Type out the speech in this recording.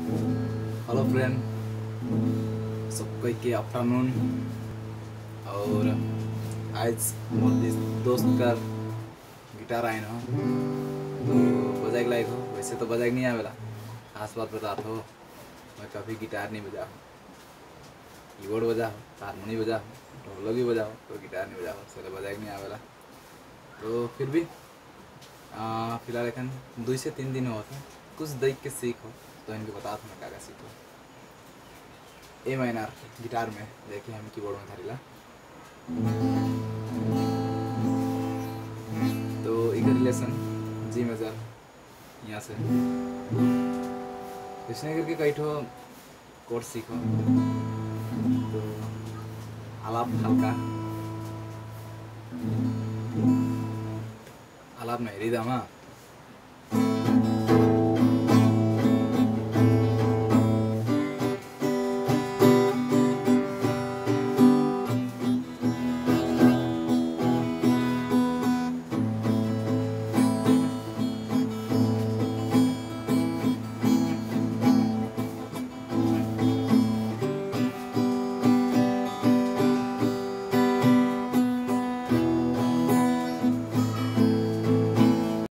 Hello friend सबको के afternoon और आज मोर दोस्त का गिटार आए हो तो बजाए लायक हो। वैसे तो बजाए नहीं आवेला खास बात बता हो मैं कभी गिटार नहीं बजा कीबोर्ड बजा हारमोनी बजा ढोलक भी बजाओ तो गिटार नहीं बजाओ सर बजाए नहीं आवेला तो फिर भी फ़िलहाल एखन दो से तीन दिन होते कुछ देख के सीखो तो इनके बता मैं क्या क्या सीखो। ए माइनर गिटार में, देखिए हम कीबोर्ड में धरीला तो इधर रिलेशन जी मेजर यहाँ से। इसने करके कई ठो कोर्स सीखो। तो आलाप हल्का। आलाप नहीं रिदम हाँ।